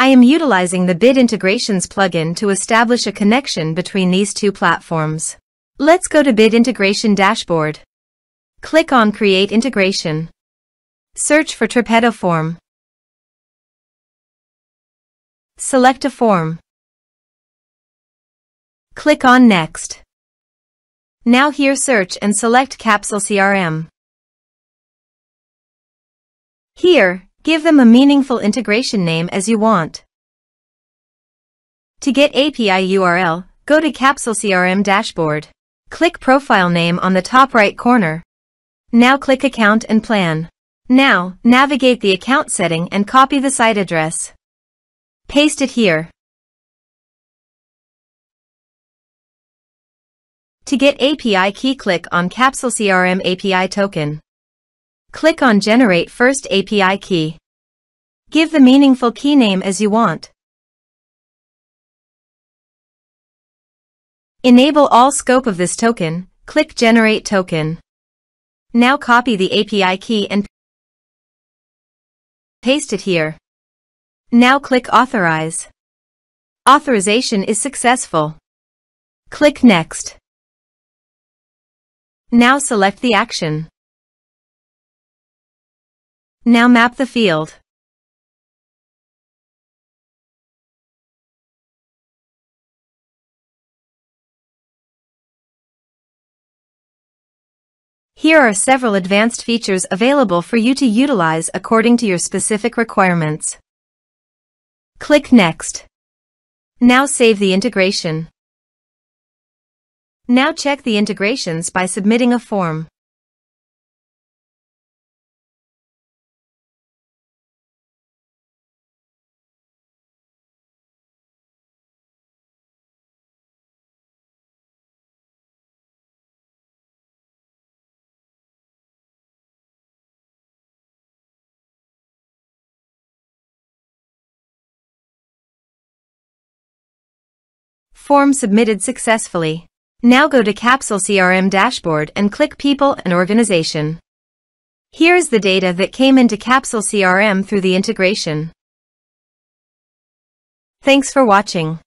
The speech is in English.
I am utilizing the Bit Integrations plugin to establish a connection between these two platforms. Let's go to Bit Integration Dashboard. Click on Create Integration. Search for Tripetto Form. Select a form. Click on Next. Now here search and select Capsule CRM. Here, give them a meaningful integration name as you want. To get API URL, go to Capsule CRM dashboard. Click Profile Name on the top right corner. Now click Account and Plan. Now, navigate the account setting and copy the site address. Paste it here. To get API key click on Capsule CRM API token. Click on Generate First API Key. Give the meaningful key name as you want. Enable all scope of this token, click Generate Token. Now copy the API key and paste it here. Now click Authorize. Authorization is successful. Click Next. Now select the action. Now map the field. Here are several advanced features available for you to utilize according to your specific requirements. Click Next. Now save the integration. Now check the integrations by submitting a form. Form submitted successfully. Now go to Capsule CRM dashboard and click People and Organization. Here's the data that came into Capsule CRM through the integration. Thanks for watching.